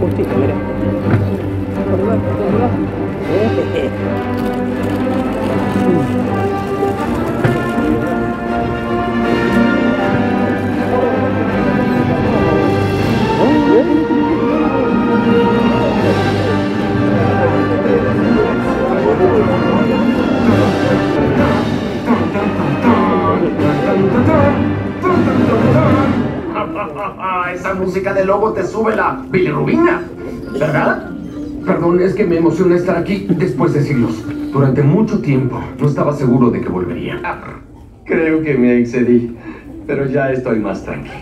coltivare. Emociona estar aquí después de siglos. Durante mucho tiempo no estaba seguro de que volvería. Creo que me excedí, pero ya estoy más tranquilo.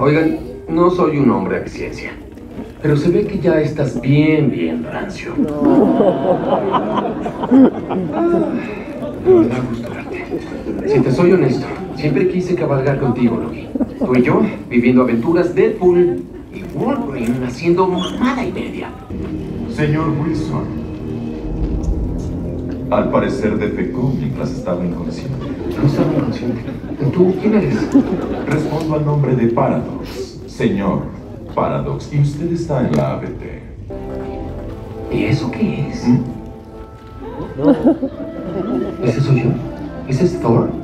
Oigan, no soy un hombre de ciencia, pero se ve que ya estás bien, bien rancio. Me da gusto verte. Si te soy honesto, siempre quise cabalgar contigo, Loki. Tú y yo, viviendo aventuras Deadpool y Wolverine haciendo mamada y media. Señor Wilson, al parecer defecó mientras estaba inconsciente. No estaba inconsciente. ¿Tú quién eres? Respondo al nombre de Paradox, señor Paradox, y usted está en la ABT. ¿Y eso qué es? ¿Mm? ¿Ese soy yo? ¿Ese es Thor?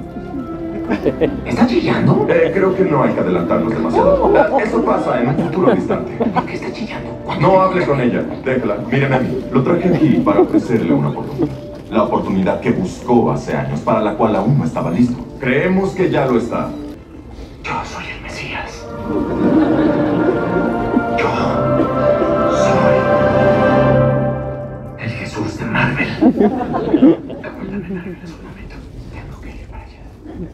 ¿Está chillando? Eh, creo que no hay que adelantarnos demasiado. Eso pasa en un futuro distante. ¿Por qué está chillando? No hable con ella, déjala. Míreme a mí. Lo traje aquí para ofrecerle una oportunidad. La oportunidad que buscó hace años, para la cual aún no estaba listo. Creemos que ya lo está. Yo soy el Mesías. Yo soy el Jesús de Marvel. Aguárdame, Marvel, un momento. Tengo que ir para allá.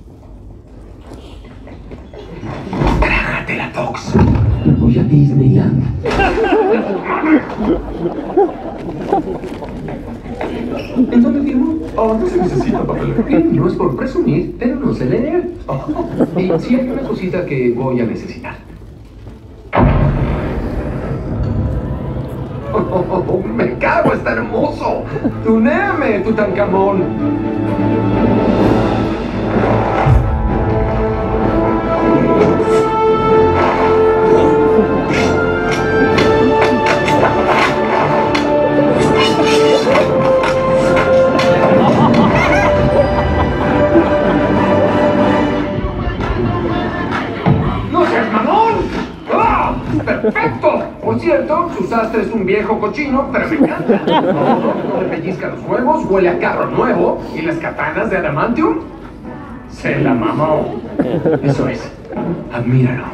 Trágatela, Fox. Voy a Disneyland. ¿En dónde firmo? Oh, no se necesita papel. No es por presumir, pero no sé leer. Y sí hay una cosita que voy a necesitar. Oh, ¡Me cago! ¡Está hermoso! ¡Tunéame, Tutankamón! ¡No ¡Perfecto! Por cierto, su sastre es un viejo cochino, pero me encanta. No le pellizca los huevos, huele a carro nuevo. ¿Y las katanas de adamantium? Se la mamó. Eso es. Admíralo.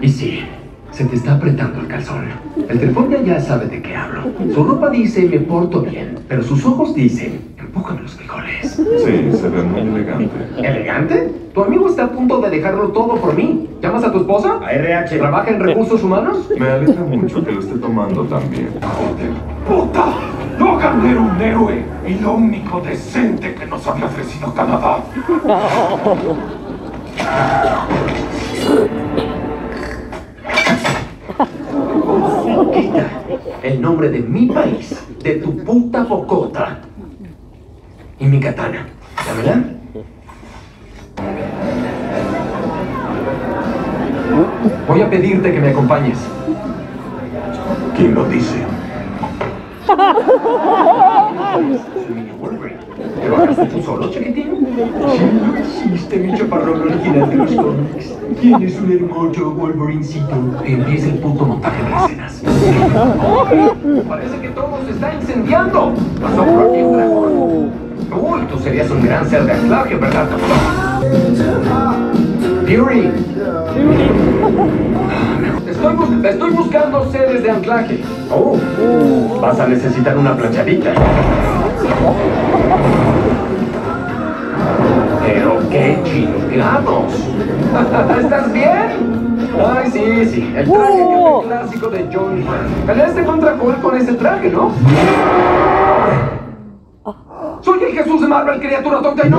Y sí, se te está apretando el calzón. El telefonía ya sabe de qué hablo. Su ropa dice me porto bien, pero sus ojos dicen empújame los frijoles. Sí, se ve muy elegante. ¿Elegante? Tu amigo está a punto de dejarlo todo por mí. ¿Llamas a tu esposa? A RH. ¿Trabaja en recursos humanos? Me alegra mucho que lo esté tomando tan bien. ¡Puta! ¡Logan era un héroe! Y lo único decente que nos había ofrecido Canadá. El nombre de mi país, de tu puta bocota. Y mi katana. ¿Dámela? Voy a pedirte que me acompañes. ¿Quién lo dice? ¿Te bajaste tú solo, chiquitín? Lo hiciste, mi chaparrón original de los cómics. Tienes un hermoso Wolverincito. Empieza el puto montaje de escenas. Parece que todo se está incendiando. Pasó por aquí un dragón. Uy, tú serías un gran ser de anclaje, ¿verdad, Fury. Estoy, estoy buscando seres de anclaje. Oh, vas a necesitar una planchadita. Pero qué chingados. ¿Estás bien? Ay, sí, sí. El traje Oh. clásico de John Byrne. Peleaste contra Hulk con ese traje, ¿no? Soy el Jesús de Marvel, criatura tonta y no.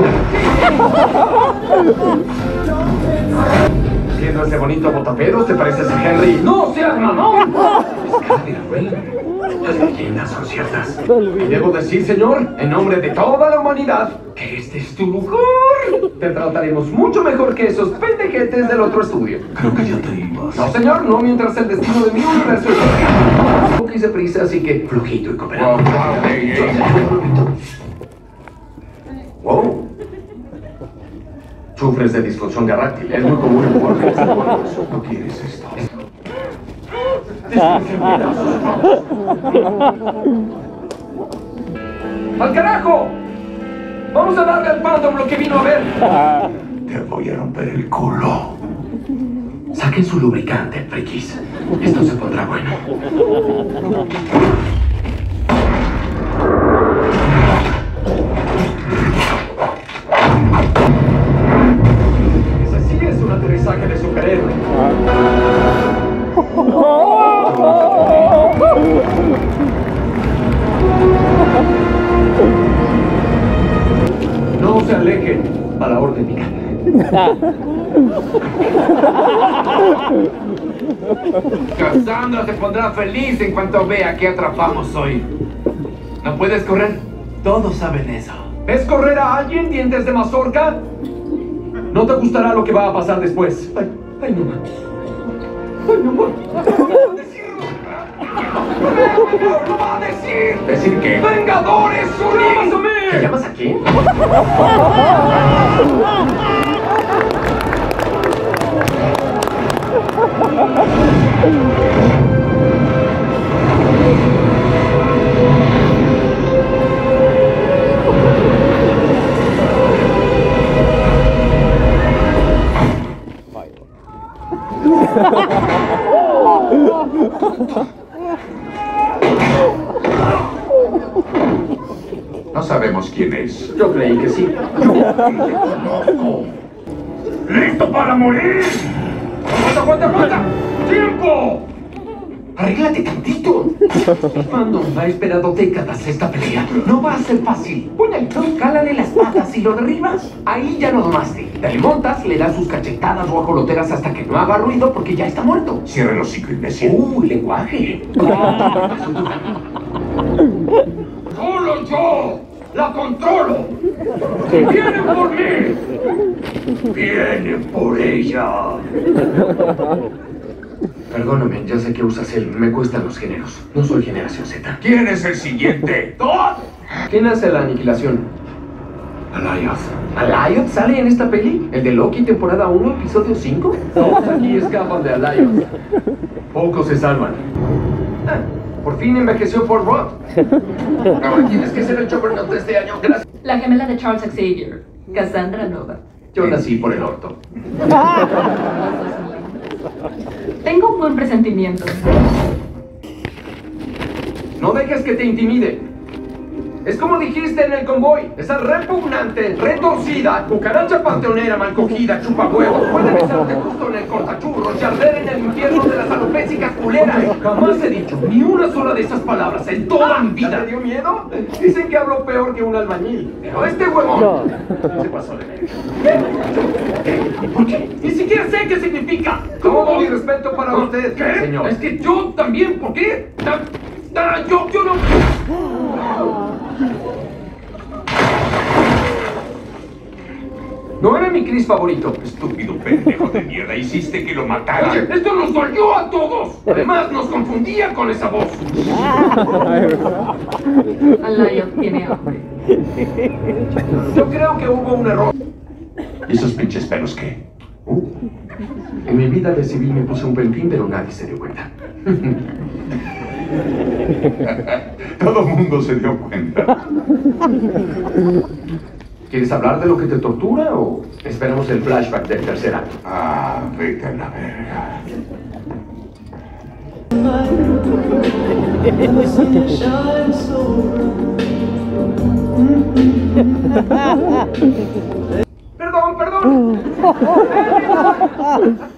Viendo ese bonito botapedos, ¿te pareces a Henry? ¡No seas mamón! Es. Las leyendas son ciertas. Y debo decir, señor, en nombre de toda la humanidad, que este es tu lugar. Te trataremos mucho mejor que esos pendejetes del otro estudio. Creo que ya te ibas. No, señor, no mientras el destino de mi universo es No quise prisa, así que flojito y cooperado. Wow, wow, ey, ey. Wow. Sufres de disfunción garráctil. Es muy común en mujeres. No quieres esto. ¡Al carajo! Vamos a darle al fandom lo que vino a ver. Te voy a romper el culo. Saquen su lubricante, frikis. Esto se pondrá bueno. Feliz en cuanto vea que atrapamos hoy. ¿No puedes correr? Todos saben eso. ¿Ves correr a alguien dientes de mazorca? No te gustará lo que va a pasar después. Ay, ay, no. Ay, no. ¡No va a decirlo! ¡No va a decir! ¿Decir qué? ¡Vengadores Unidos! ¿Te llamas a quién? Yo creí que sí. ¡Listo para morir! ¡Aguanta, aguanta, aguanta! ¡Tiempo! Arréglate tantito. Fandom ha esperado décadas esta pelea. No va a ser fácil. Puñalito, cálale las patas y lo derribas. Ahí ya no domaste. Te le montas, le das sus cachetadas o ajoloteras hasta que no haga ruido porque ya está muerto. Cierra el hocico, imbécil. ¡Uy, lenguaje! ¡Solo yo! ¡La controlo! ¡Vienen por mí! ¡Vienen por ella! Perdóname, ya sé que usas el me cuestan los géneros. No soy generación Z. ¿Quién es el siguiente? ¡Todd! ¿Quién hace la aniquilación? Alioth. ¿Alioth sale en esta peli? ¿El de Loki temporada 1, episodio 5? Todos aquí escapan de Alioth. Pocos se salvan. Ah, por fin envejeció Paul Rudd. Ahora tienes que ser el Juggernaut de este año. Gracias. La gemela de Charles Xavier, Cassandra Nova. Yo nací por el orto. Tengo un buen presentimiento. No dejes que te intimide. Es como dijiste en el convoy, esa repugnante, retorcida, cucaracha panteonera mal cogida, chupa huevos, puede besarte justo en el cortachurros y arder en el infierno de las alopécicas culeras. Jamás he dicho ni una sola de esas palabras en toda mi vida. ¿Te dio miedo? Dicen que hablo peor que un albañil. Pero este huevón se pasó de. ¿Qué? ¿Por qué? Ni siquiera sé qué significa. Todo mi respeto para usted, ¿Qué? señor. Es que yo también, ¿por qué? Yo, yo no... No era mi Chris favorito. Estúpido pendejo de mierda. Hiciste que lo mataran. Oye, esto nos dolió a todos. Además, nos confundía con esa voz. Alliot tiene hambre. Yo creo que hubo un error. ¿Y esos pinches pelos qué? Uh, en mi vida de civil me puse un pentín, pero nadie se dio cuenta. Todo el mundo se dio cuenta. ¿Quieres hablar de lo que te tortura o esperamos el flashback del tercer acto? Ah, vete a la verga. Perdón, perdón.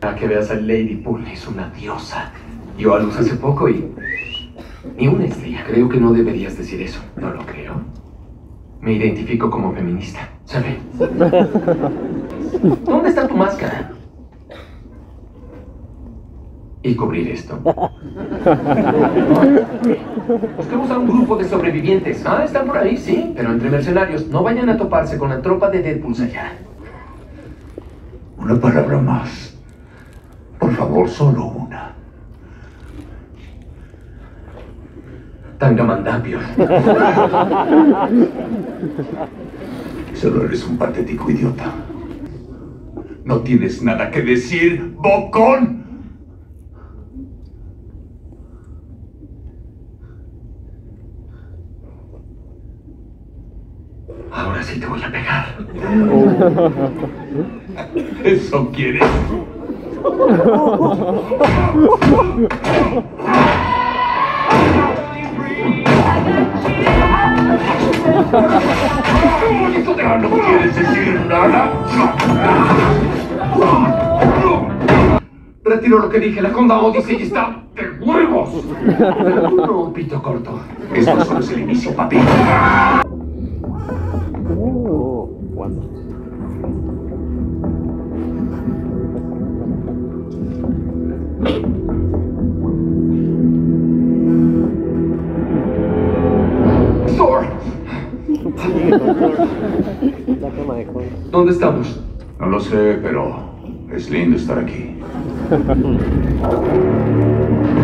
Para que veas a Lady Pool, es una diosa. Dio a luz hace poco y... Ni una estrella. Creo que no deberías decir eso. No lo creo. Me identifico como feminista. ¿Sabe? ¿Dónde está tu máscara? y cubrir esto. Busquemos a un grupo de sobrevivientes. Ah, están por ahí, sí, pero entre mercenarios. No vayan a toparse con la tropa de Deadpool allá. Una palabra más. Por favor, solo una. Tangamandapio. Solo eres un patético idiota. No tienes nada que decir, bocón. Ahora sí te voy a pegar. ¿Eso quieres? ¿No quieres decir nada? Retiro lo que dije, la Honda Odyssey está de huevos. No, pito corto. Esto solo es el inicio, papi. Estamos? No lo sé, pero es lindo estar aquí.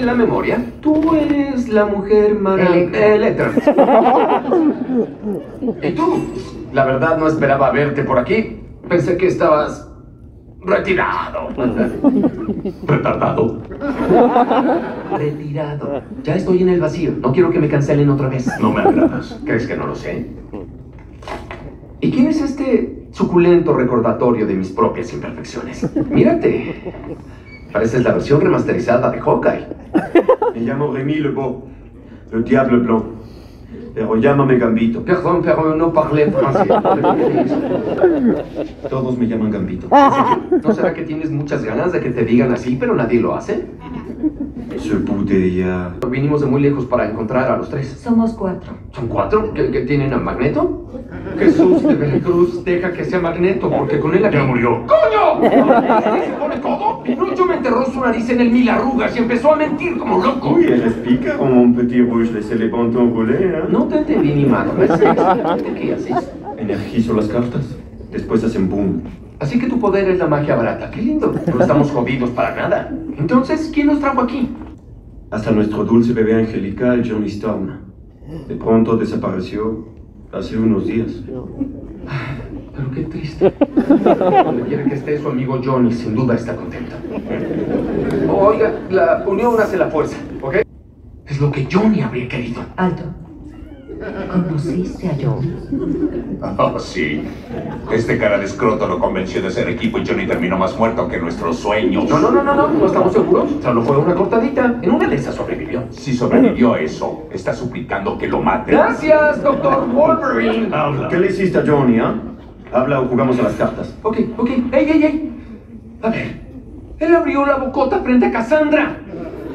la memoria. Tú eres la mujer maravilla. Electra. ¿Y tú? La verdad no esperaba verte por aquí. Pensé que estabas retirado. ¿Retardado? Retirado. Ya estoy en el vacío. No quiero que me cancelen otra vez. No me agradas. ¿Crees que no lo sé? ¿Y quién es este suculento recordatorio de mis propias imperfecciones? Mírate. Pareces la versión remasterizada de Hawkeye. Me llamo Rémi Lebeau, le Diable Blanc. Pero llámame Gambito. Perdón, pero no parlé francés. Todos me llaman Gambito. ¿No será que tienes muchas ganas de que te digan así, pero nadie lo hace? Se pude ya. Vinimos de muy lejos para encontrar a los tres. Somos cuatro. ¿Son cuatro? ¿Que, que tienen a Magneto? Jesús de Veracruz, deja que sea Magneto, porque con él aquí... Ya murió. ¡Coño! ¿Se pone todo? Enterró su nariz en el mil arrugas y empezó a mentir como loco. Oui, elle explique como un petit rouge laissé les pantons rouler, hein? No te entendí ni madre. ¿De qué haces? Energizo las cartas. Después hacen boom. Así que tu poder es la magia barata. Qué lindo. No estamos jodidos para nada. Entonces, ¿quién nos trajo aquí? Hasta nuestro dulce bebé angelical, Johnny Storm. De pronto desapareció hace unos días. Pero qué triste. Donde quiera que esté su amigo Johnny, sin duda está contento. Oiga, la unión hace la fuerza, ¿ok? Es lo que Johnny habría querido. Alto. ¿Conociste a John? Oh, sí. Este cara de escroto lo convenció de ser equipo y Johnny terminó más muerto que nuestros sueños. No, no, no, no, no, no estamos seguros. Solo fue una cortadita. En una de esas sobrevivió. Si sobrevivió a eso, está suplicando que lo mate. Gracias, doctor Wolverine. ¿Qué le hiciste a Johnny, ah? Habla o jugamos a las cartas. Ok, ok. ¡Ey, ey, ey! A ver. Él abrió la bocota frente a Cassandra.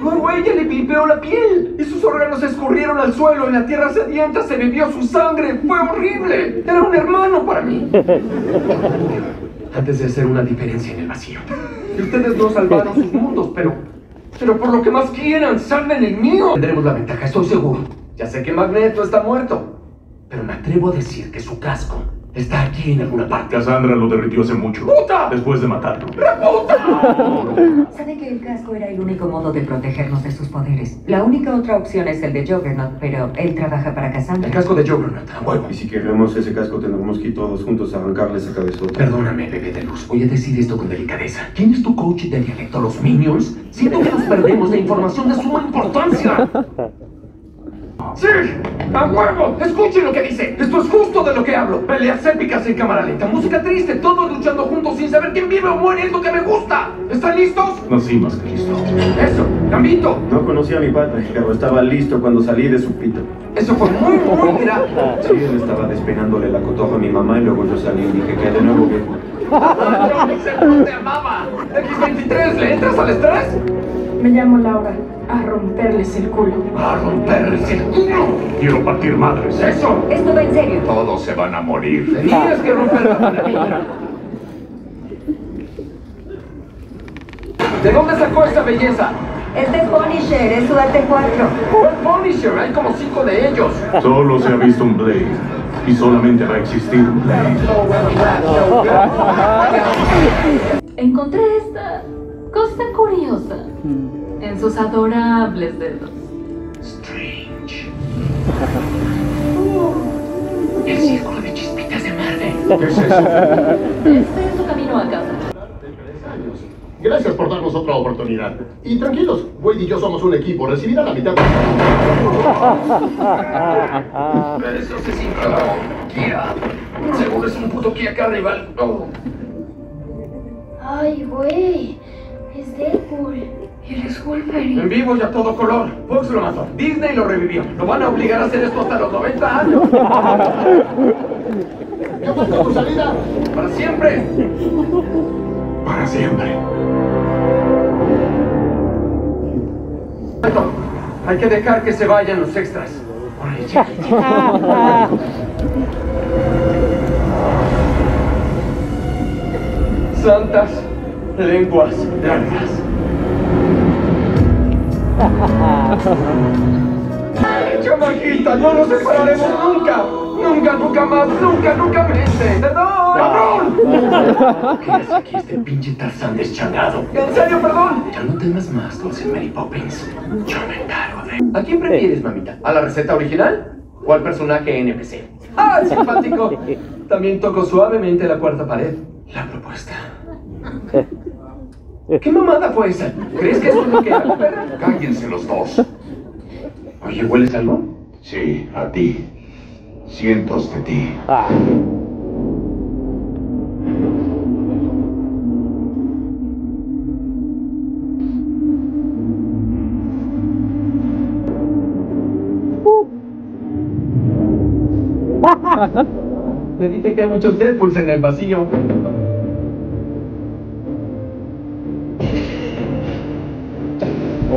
Luego ella le limpió la piel y sus órganos escurrieron al suelo y la tierra sedienta se bebió su sangre. Fue horrible. Era un hermano para mí. Antes de hacer una diferencia en el vacío. Y ustedes no salvaron sus mundos, pero... Pero por lo que más quieran, salven el mío. Tendremos la ventaja, estoy seguro. Ya sé que Magneto está muerto. Pero me atrevo a decir que su casco Está aquí en alguna parte. Cassandra lo derritió hace mucho. ¡Puta! Después de matarlo. Sabe que el casco era el único modo de protegernos de sus poderes. La única otra opción es el de Juggernaut, pero él trabaja para El Cassandra. casco de Juggernaut, a huevo. Y si queremos ese casco, tendremos que ir todos juntos a arrancarle esa cabezota. Perdóname, bebé de luz. Voy a decir esto con delicadeza. ¿Quién es tu coach de dialecto? ¿Los Minions? Siento que nos perdemos de información de suma importancia. ¡Sí! ¡A huevo! Escuchen lo que dice. Esto es justo de lo que hablo. Peleas épicas en cámara lenta, música triste, todos luchando juntos sin saber quién vive o muere es lo que me gusta. ¿Están listos? No, sí, más que listo. Eso, Gambito. No conocía a mi padre, pero estaba listo cuando salí de su pito. Eso fue muy, muy grave. Sí, él estaba despegándole la cotorra a mi mamá y luego yo salí y dije que de nuevo viejo. Seguro te amaba. X23, ¿le entras al estrés? Me llamo Laura. A romperles el culo. A romperles el culo. Quiero partir madres. Eso. Esto va en serio. Todos se van a morir. Tenías que romper la. ¿De dónde sacó esta belleza? Es de Punisher, es su arte 4. ¿Cuál Punisher? Hay como cinco de ellos. Solo se ha visto un Blade. Y solamente va a existir un Blade. Encontré esta cosa curiosa en sus adorables dedos. Strange. El círculo de chispitas de Marvel. ¿Qué es eso? Este es su camino a casa. Gracias por darnos otra oportunidad. Y tranquilos, Wade y yo somos un equipo. Recibirá la mitad. Eso se. Kia. Seguro es un puto Kia Carnival. Oh. Ay, güey. Deadpool. Él es Wolverine. En vivo y a todo color. Fox lo mató. Disney lo revivió. Lo van a obligar a hacer esto hasta los 90 años. ¿Qué con tu salida? Para siempre. Para siempre. Hay que dejar que se vayan los extras. Santas lenguas largas. Ay, Chamaquita, no nos separaremos nunca. Nunca, nunca más, nunca, nunca mente. ¡Perdón! ¡Cabrón! ¿Qué hace aquí este pinche Tarzán deschangado? En serio, perdón. Ya no temas más, Dulce Mary Poppins. Yo me encargo de... ¿A quién prefieres, mamita? ¿A la receta original o al personaje NPC? ¡Ah, simpático! También toco suavemente la cuarta pared. La propuesta. ¿Qué mamada fue esa? ¿Crees que eso es lo que hago, perra? Cállense los dos. Oye, ¿hueles algo? Sí, a ti. Cientos de ti. Me dice que hay muchos Deadpools en el vacío.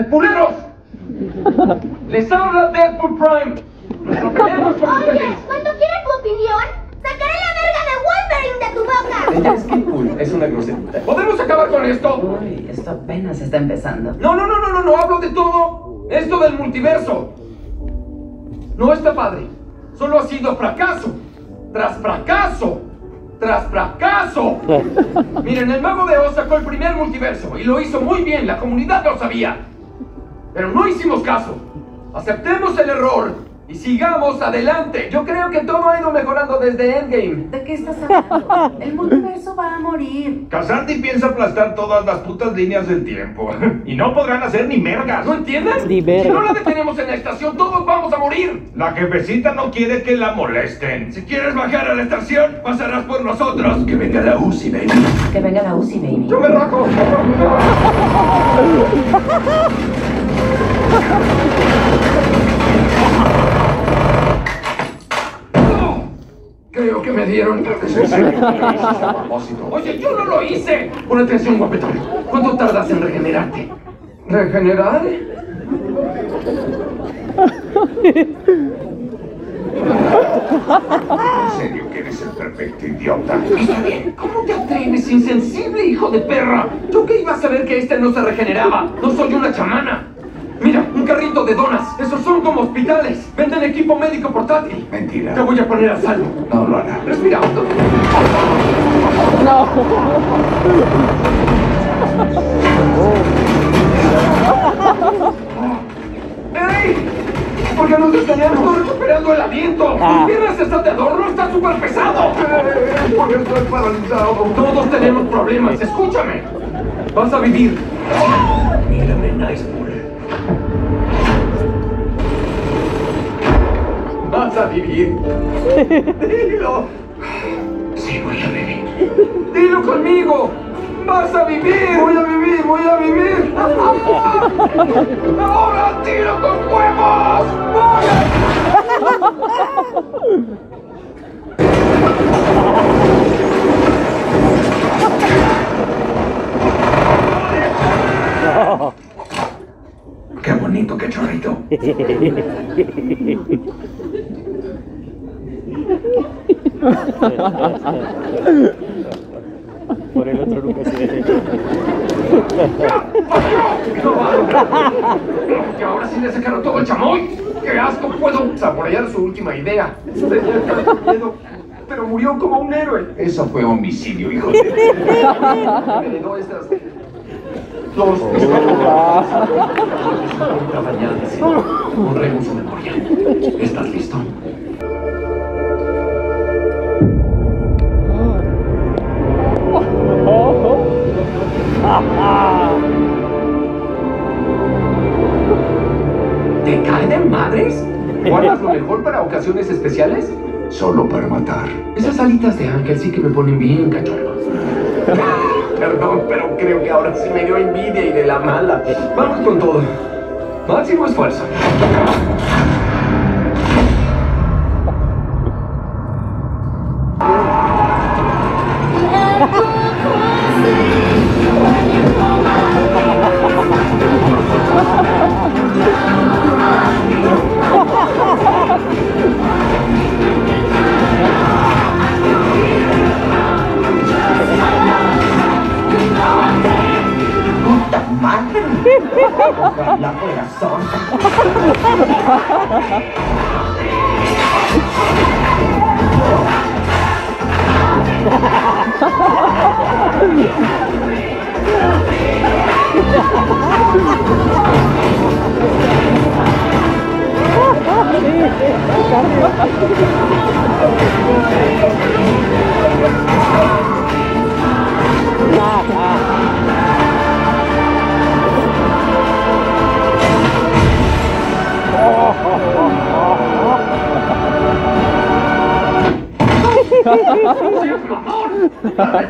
¡Deadpooleros! ¡Les habla Deadpool Prime! ¡Nuestro por ustedes! cuando quieras tu opinión, sacaré la verga de Wolverine de tu boca. Ella es Deadpool, es una grosería. ¿Podemos acabar con esto? Uy, esto apenas está empezando. No, no, no, no, no, no, hablo de todo. Esto del multiverso. No está padre. Solo ha sido fracaso. Tras fracaso. Tras fracaso. Miren, el mago de Oz sacó el primer multiverso y lo hizo muy bien. La comunidad lo sabía. Pero no hicimos caso. Aceptemos el error y sigamos adelante. Yo creo que todo ha ido mejorando desde Endgame. ¿De qué estás hablando? El multiverso va a morir. Casanti piensa aplastar todas las putas líneas del tiempo. Y no podrán hacer ni mergas. ¿No entienden? Ni Si no la detenemos en la estación, todos vamos a morir. La jefecita no quiere que la molesten. Si quieres bajar a la estación, pasarás por nosotros. Que venga la UCI, baby. Que venga la UCI, baby. Yo me rajo. Creo que me dieron? Oye, yo no lo hice. Pon atención, guapetón. ¿Cuánto tardas en regenerarte? ¿Regenerar? En serio, que eres el perfecto idiota. Está bien. ¿Cómo te atreves, insensible hijo de perra? ¿Yo qué iba a saber que este no se regeneraba? No soy una chamana. Carrito de donas. Esos son como hospitales. Venden equipo médico portátil. Mentira. Te voy a poner a salvo. No lo hará. Respira hondo. ¡Ey! ¿Por qué nos detenemos? Estoy recuperando el aliento. Ah. ¿Tus piernas están de adorno? ¡Está súper pesado! Porque estoy paralizado. Todos tenemos problemas. Escúchame. Vas a vivir. Mírame, Nice a vivir. Dilo. Sí, voy a vivir. Dilo conmigo. Vas a vivir. Voy a vivir, voy a vivir. Ahora tiro con huevos. Voy a... Qué bonito, qué chorrito. Por el otro nunca se. Que ahora sí le sacaron todo el chamoy. ¡Qué asco! Puedo saborear su última idea. Pero murió como un héroe. Eso fue homicidio, hijo de... Heredó estas dos mañana, sí. Honremos su memoria. ¿Estás listo? ¿Te cae de madres? ¿Guardas lo mejor para ocasiones especiales? Solo para matar. Esas alitas de ángel sí que me ponen bien cachorro. Perdón, pero creo que ahora sí me dio envidia y de la mala. Vamos con todo. Máximo esfuerzo.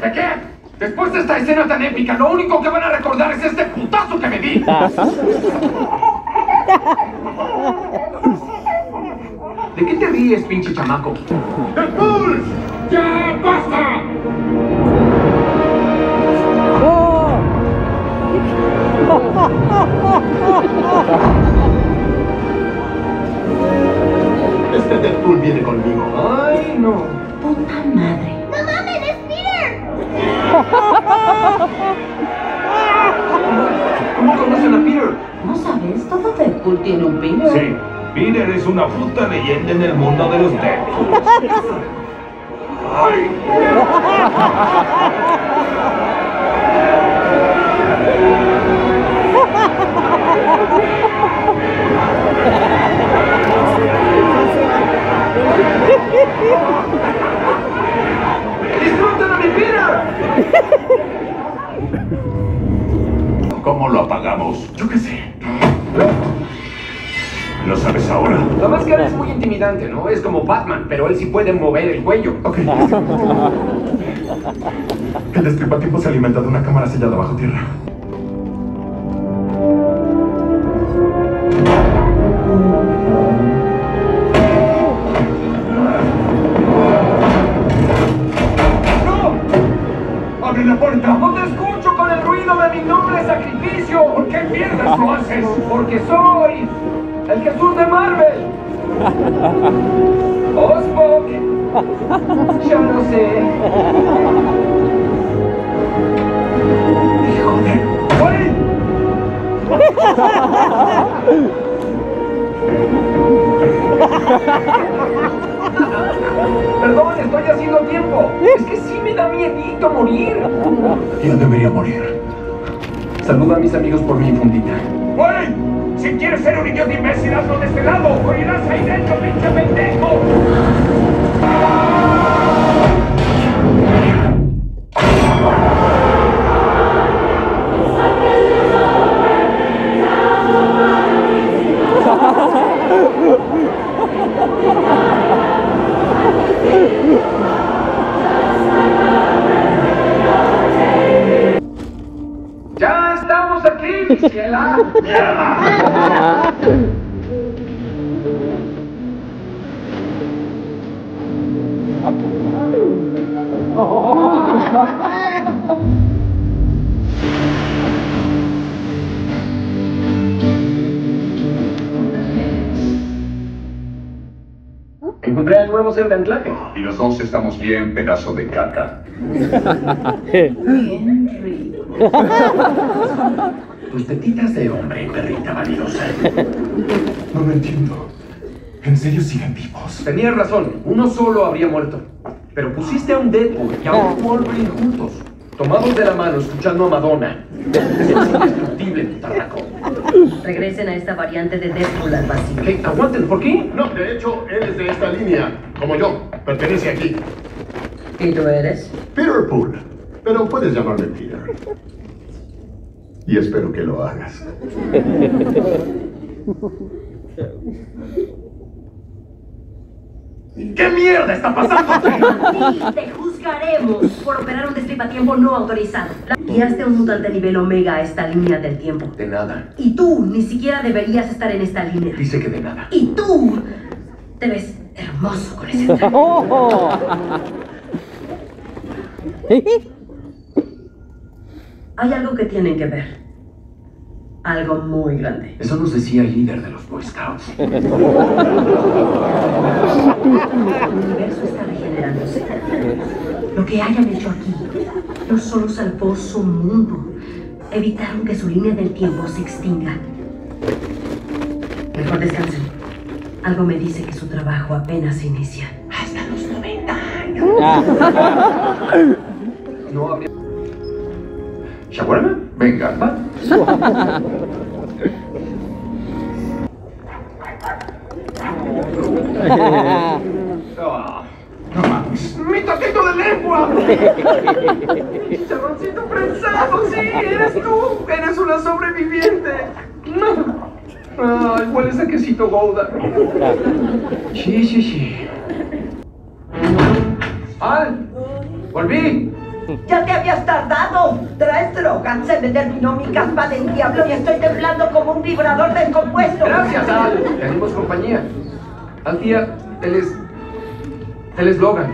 ¿De qué? Después de esta escena tan épica, lo único que van a recordar es este putazo que me di. ¿De qué te ríes, pinche chamaco? ¡Deadpool! ¡Ya basta! Este Deadpool viene conmigo. Ay, no. Puta madre. ¿Cómo conocen a Peter? ¿No sabes? Todo Deadpool tiene un Peter. Sí, Peter es una puta leyenda en el mundo de los Deadpools. ¡Ay! ¡Disfruten a mi Peter! ¿Cómo lo apagamos? Yo qué sé. ¿Lo sabes ahora? La máscara es muy intimidante, ¿no? Es como Batman, pero él sí puede mover el cuello. Ok. El destripativo se alimenta de una cámara sellada bajo tierra. Ya lo sé. Hijo de... Perdón, estoy haciendo tiempo. Es que sí me da miedito morir. Yo debería morir. Saluda a mis amigos por mi fundita. ¡Güey! Si quieres ser un idiota imbécil, hazlo de este lado. ¡Morirás ahí dentro, pinche pendejo! De anclaje. Y los dos estamos bien, pedazo de caca. Bien rico. Tus tetitas de hombre, perrita vanidosa. No lo entiendo. ¿En serio siguen vivos? Tenías razón, uno solo habría muerto. Pero pusiste a un Deadpool y a un Wolverine juntos, tomados de la mano, escuchando a Madonna. Es indestructible, putarraco. Regresen a esta variante de Deadpool al vacío. Hey, aguanten, ¿por qué? No, de hecho, él es de esta línea, como yo. Pertenece aquí. ¿Y tú eres? Peter Pool. Pero puedes llamarme Peter. Y espero que lo hagas. ¿Qué mierda está pasando te juzgaremos por operar un destripatiempo no autorizado. Guiaste a un mutante nivel Omega a esta línea del tiempo. De nada. Y tú ni siquiera deberías estar en esta línea. Dice que de nada. Y tú te ves hermoso con ese traje. Hay algo que tienen que ver. Algo muy grande. Eso nos decía el líder de los Boy Scouts. El universo está regenerándose. Lo que hayan hecho aquí no solo salvó su mundo, evitaron que su línea del tiempo se extinga. Mejor descansen. Algo me dice que su trabajo apenas inicia. Hasta los 90 años. No habría... ¿Shawarma? Venga, Va. Ah, no. ¡Mi taquito de lengua! ¡Chicharroncito prensado! ¡Sí! ¡Eres tú! ¡Eres una sobreviviente! ¡Ay, hueles a quesito Gouda! Sí, sí, sí. ¡Al! ¡Volví! Ya te habías tardado. Traes droga. Se me terminó mi caspa del diablo y estoy temblando como un vibrador descompuesto. ¡Gracias, Al! Tenemos compañía. Al tía, él es... Él es Logan.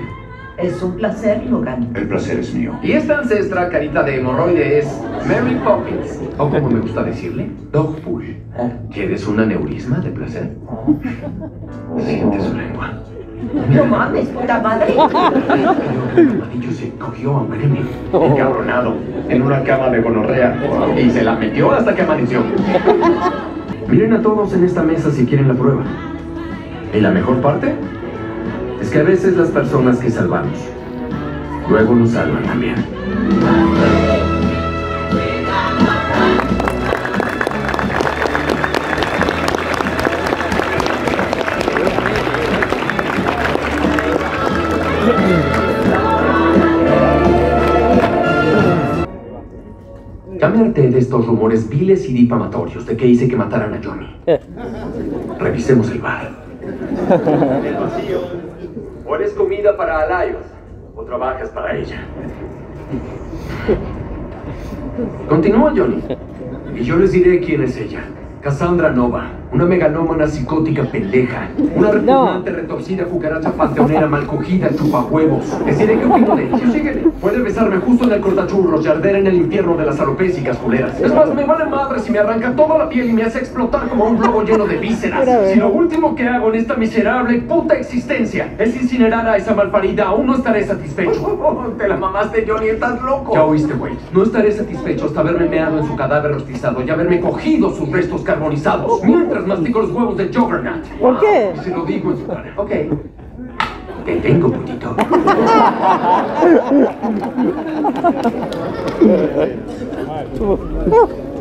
Es un placer, Logan. El placer es mío. Y esta ancestra carita de hemorroide es Mary Poppins. O como me gusta decirle, Dogpool. ¿Quieres un aneurisma de placer? Siente su lengua. No mames, puta madre. El armadillo se cogió a un gremlin, encabronado, en una cama de gonorrea y se la metió hasta que amaneció. Miren a todos en esta mesa si quieren la prueba. Y la mejor parte es que a veces las personas que salvamos luego nos salvan también. Harté de estos rumores viles y difamatorios de que hice que mataran a Johnny. Revisemos el bar. O eres comida para Alayos, o trabajas para ella. Continúa, Johnny. Y yo les diré quién es ella. Cassandra Nova, Una megalómana psicótica pendeja. Una repugnante retorcida cucaracha panteonera mal cogida chupa huevos. Decide qué opino de ella. Síguele. Puede besarme justo en el cortachurros y arder en el infierno de las alopésicas culeras. Es más, me vale madre si me arranca toda la piel y me hace explotar como un globo lleno de vísceras. Si lo último que hago en esta miserable puta existencia es incinerar a esa malparida, aún no estaré satisfecho. Te la mamaste, Johnny, estás loco. Ya oíste, güey. No estaré satisfecho hasta haberme meado en su cadáver rostizado y haberme cogido sus restos carbonizados. Mientras mastico los huevos de Juggernaut. ¿Por qué? Se lo digo en su cara. Ok. Te tengo, putito.